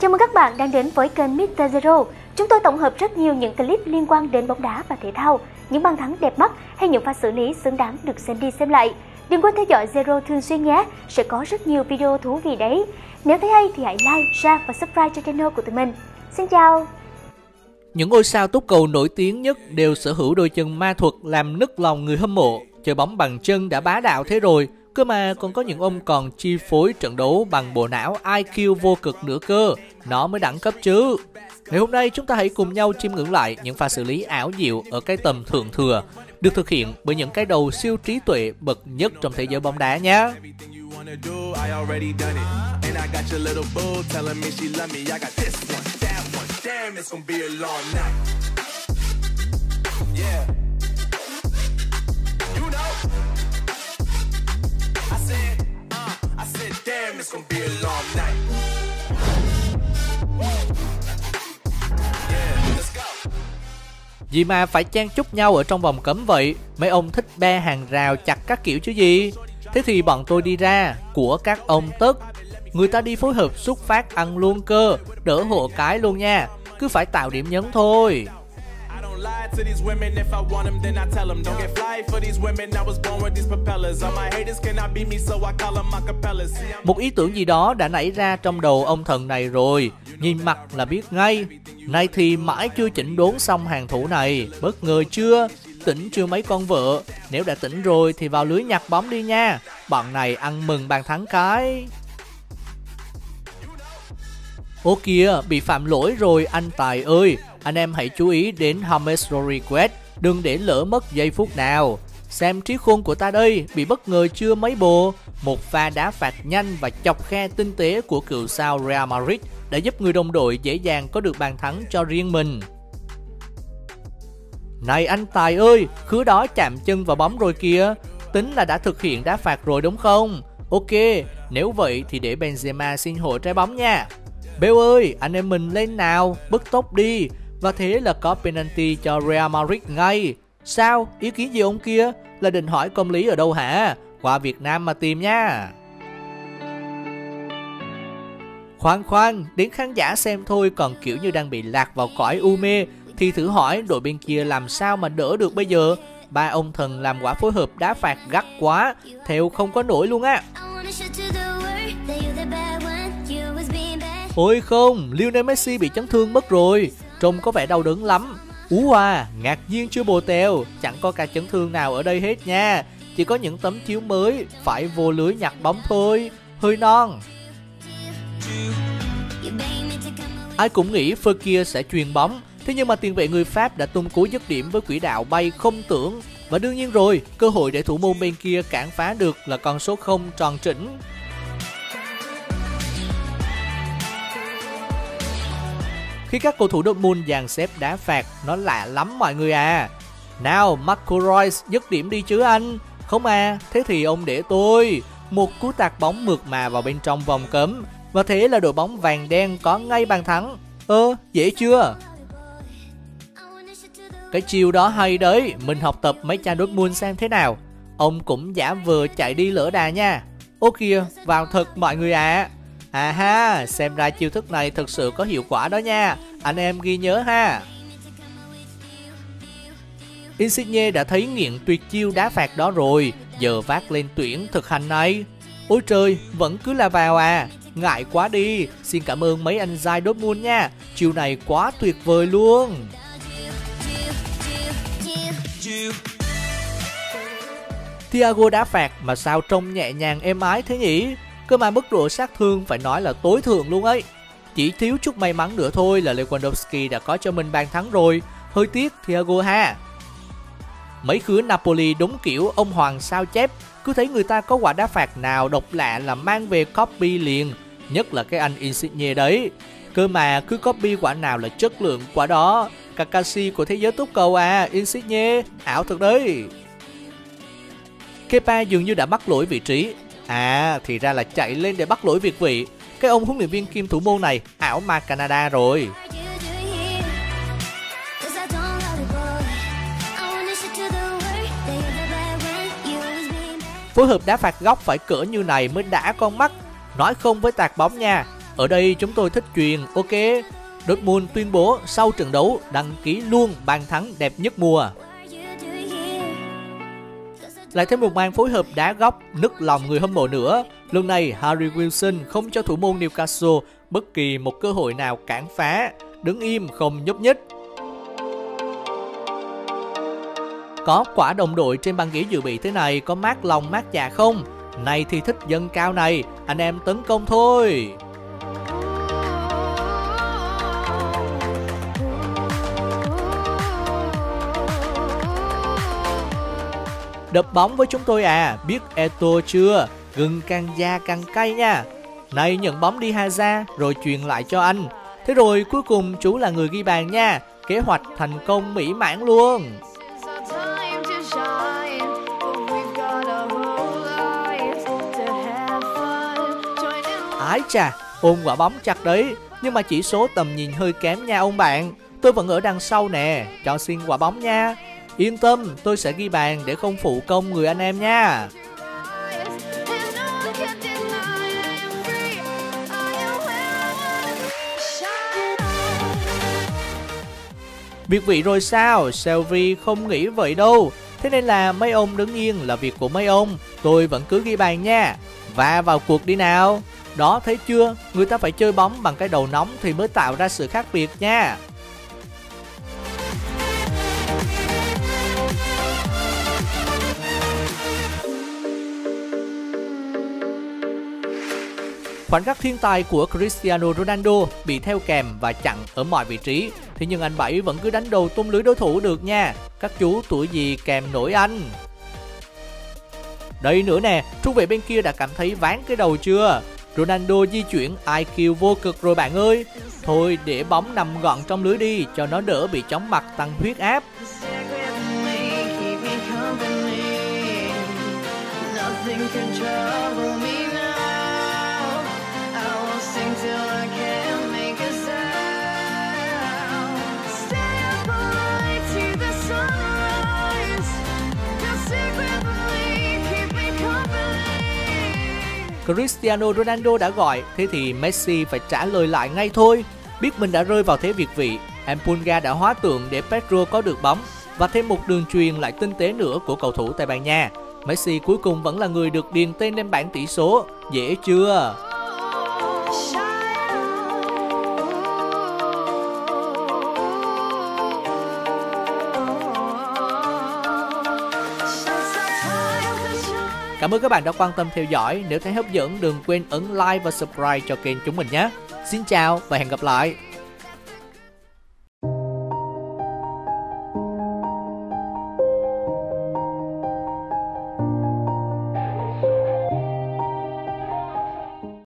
Chào mừng các bạn đang đến với kênh Mr. Zero. Chúng tôi tổng hợp rất nhiều những clip liên quan đến bóng đá và thể thao, những bàn thắng đẹp mắt hay những pha xử lý xứng đáng được xem đi xem lại. Đừng quên theo dõi Zero thường xuyên nhé, sẽ có rất nhiều video thú vị đấy. Nếu thấy hay thì hãy like, share và subscribe cho channel của tụi mình. Xin chào! Những ngôi sao túc cầu nổi tiếng nhất đều sở hữu đôi chân ma thuật làm nức lòng người hâm mộ. Chơi bóng bằng chân đã bá đạo thế rồi, cơ mà còn có những ông còn chi phối trận đấu bằng bộ não IQ vô cực nữa cơ, nó mới đẳng cấp chứ. Ngày hôm nay chúng ta hãy cùng nhau chiêm ngưỡng lại những pha xử lý ảo diệu ở cái tầm thượng thừa, được thực hiện bởi những cái đầu siêu trí tuệ bậc nhất trong thế giới bóng đá nhé. Yeah. Uh, damn, it's gonna be a long night. Gì mà phải chen chúc nhau ở trong vòng cấm vậy? Mấy ông thích be hàng rào chặt các kiểu chứ gì? Thế thì bọn tôi đi ra, của các ông tức. Người ta đi phối hợp xuất phát ăn luôn cơ, đỡ hộ cái luôn nha. Cứ phải tạo điểm nhấn thôi lie to these women. If I want them, then I tell them. Don't get fly for these women. I was born with these propellers. All my haters cannot beat me, so I call them acapellas. Một ý tưởng gì đó đã nảy ra trong đầu ông thần này rồi. Nhìn mặt là biết ngay. Nay thì mãi chưa chỉnh đốn xong hàng thủ này. Bất ngờ chưa? Tỉnh chưa mấy con vợ. Nếu đã tỉnh rồi thì vào lưới nhặt bóng đi nha. Bọn này ăn mừng bàn thắng cái. Ô kìa, bị phạm lỗi rồi anh Tài ơi anh em hãy chú ý đến Hermes Request, đừng để lỡ mất giây phút nào. Xem trí khôn của ta đây, bị bất ngờ chưa mấy bồ. Một pha đá phạt nhanh và chọc khe tinh tế của cựu sao Real Madrid đã giúp người đồng đội dễ dàng có được bàn thắng cho riêng mình. Này anh Tài ơi, khứa đó chạm chân vào bóng rồi kìa. Tính là đã thực hiện đá phạt rồi đúng không? Ok, nếu vậy thì để Benzema xin hộ trái bóng nha. Bale ơi, anh em mình lên nào, bứt tốc đi. Và thế là có penalty cho Real Madrid ngay. Sao? Ý kiến gì ông kia? Là định hỏi công lý ở đâu hả? Qua Việt Nam mà tìm nha. Khoan khoan, đến khán giả xem thôi còn kiểu như đang bị lạc vào cõi u mê thì thử hỏi đội bên kia làm sao mà đỡ được bây giờ. Ba ông thần làm quả phối hợp đá phạt gắt quá, theo không có nổi luôn á. Ôi không, Lionel Messi bị chấn thương mất rồi. Trông có vẻ đau đớn lắm. Ú à, ngạc nhiên chưa bồ tèo. Chẳng có ca chấn thương nào ở đây hết nha. Chỉ có những tấm chiếu mới Phải vô lưới nhặt bóng thôi. Hơi non. Ai cũng nghĩ Fekir sẽ truyền bóng. Thế nhưng mà tiền vệ người Pháp đã tung cú dứt điểm với quỹ đạo bay không tưởng. Và đương nhiên rồi, cơ hội để thủ môn bên kia cản phá được là con số 0 tròn chỉnh Khi các cầu thủ Dortmund dàn xếp đá phạt, nó lạ lắm mọi người à. Nào, Marco Reus dứt điểm đi chứ anh. Không à, thế thì ông để tôi. Một cú tạt bóng mượt mà vào bên trong vòng cấm. Và thế là đội bóng vàng đen có ngay bàn thắng. Ơ, dễ chưa? Cái chiêu đó hay đấy, mình học tập mấy cha Dortmund xem thế nào. Ông cũng giả vờ chạy đi lỡ đà nha. Ô kìa, vào thật mọi người ạ. À. À ha, xem ra chiêu thức này thực sự có hiệu quả đó nha, anh em ghi nhớ ha. Insigne đã thấy nghiện tuyệt chiêu đá phạt đó rồi, giờ vác lên tuyển thực hành này. Ôi trời, vẫn cứ là vào à, ngại quá đi, xin cảm ơn mấy anh dai đốt muôn nha, chiêu này quá tuyệt vời luôn. Thiago đá phạt mà sao trông nhẹ nhàng êm ái thế nhỉ? Cơ mà mức độ sát thương phải nói là tối thượng luôn ấy. Chỉ thiếu chút may mắn nữa thôi là Lewandowski đã có cho mình bàn thắng rồi. Hơi tiếc Thiago ha. Mấy khứa Napoli đúng kiểu ông Hoàng sao chép. Cứ thấy người ta có quả đá phạt nào độc lạ là mang về copy liền. Nhất là cái anh Insigne đấy. Cơ mà cứ copy quả nào là chất lượng quả đó. Kakashi của thế giới tốt cầu à, Insigne, ảo thật đấy. Kepa dường như đã mắc lỗi vị trí À thì ra là chạy lên để bắt lỗi việt vị Cái ông huấn luyện viên kim thủ môn này ảo ma Canada rồi Phối hợp đá phạt góc phải cỡ như này mới đã con mắt Nói không với tạt bóng nha Ở đây chúng tôi thích truyền, ok. Dortmund tuyên bố sau trận đấu đăng ký luôn bàn thắng đẹp nhất mùa. Lại thêm một màn phối hợp đá góc nức lòng người hâm mộ nữa. Lần này Harry Wilson không cho thủ môn Newcastle bất kỳ một cơ hội nào cản phá, đứng im không nhúc nhích. Có quả đồng đội trên băng ghế dự bị thế này có mát lòng mát dạ không? Này thì thích dân cao này, anh em tấn công thôi. Đập bóng với chúng tôi à, biết Eto chưa? Gừng càng da càng cay nha. Này nhận bóng đi Haza rồi truyền lại cho anh. Thế rồi cuối cùng chú là người ghi bàn nha. Kế hoạch thành công mỹ mãn luôn. Ái chà, ôm quả bóng chặt đấy, nhưng mà chỉ số tầm nhìn hơi kém nha ông bạn. Tôi vẫn ở đằng sau nè, cho xin quả bóng nha. Yên tâm, tôi sẽ ghi bàn để không phụ công người anh em nha. Việc vị rồi sao? Selvi không nghĩ vậy đâu. Thế nên là mấy ông đứng yên là việc của mấy ông. Tôi vẫn cứ ghi bàn nha. Và vào cuộc đi nào. Đó thấy chưa? Người ta phải chơi bóng bằng cái đầu nóng thì mới tạo ra sự khác biệt nha. Khoảnh khắc thiên tài của Cristiano Ronaldo bị theo kèm và chặn ở mọi vị trí. Thế nhưng anh Bảy vẫn cứ đánh đầu tung lưới đối thủ được nha. Các chú tuổi gì kèm nổi anh. Đây nữa nè, trung vệ bên kia đã cảm thấy ván cái đầu chưa? Ronaldo di chuyển IQ vô cực rồi bạn ơi. Thôi để bóng nằm gọn trong lưới đi cho nó đỡ bị chóng mặt tăng huyết áp. Cristiano Ronaldo đã gọi, thế thì Messi phải trả lời lại ngay thôi. Biết mình đã rơi vào thế việt vị, Ampunga đã hóa tượng để Pedro có được bóng và thêm một đường truyền lại tinh tế nữa của cầu thủ Tây Ban Nha. Messi cuối cùng vẫn là người được điền tên lên bảng tỷ số, dễ chưa? Cảm ơn các bạn đã quan tâm theo dõi. Nếu thấy hấp dẫn, đừng quên ấn like và subscribe cho kênh chúng mình nhé. Xin chào và hẹn gặp lại.